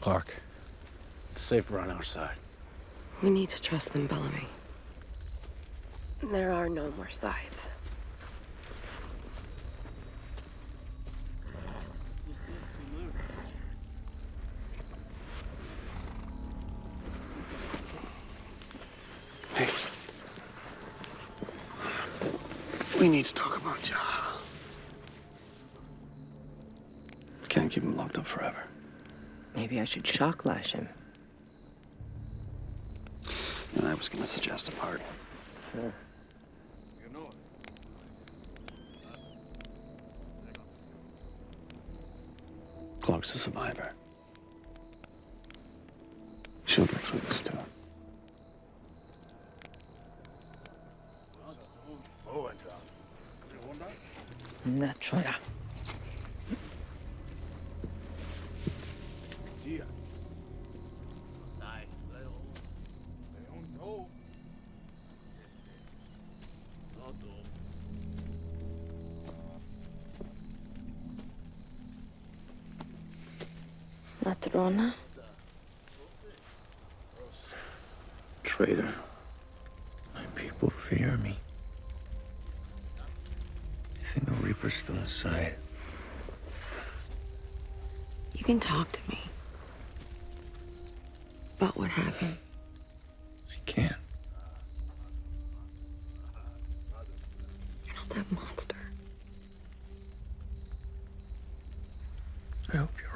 Clarke, it's safer on our side. We need to trust them, Bellamy. There are no more sides. Hey. We need to talk about Jaha. Can't keep him locked up forever. Maybe I should shock lash him. And I was gonna suggest a pardon. Clarke's a survivor. She'll get through this too. Natural. Natrona? Traitor. My people fear me. You think the Reaper's still inside? You can talk to me about what happened? I can't. You're not that monster. I hope you're.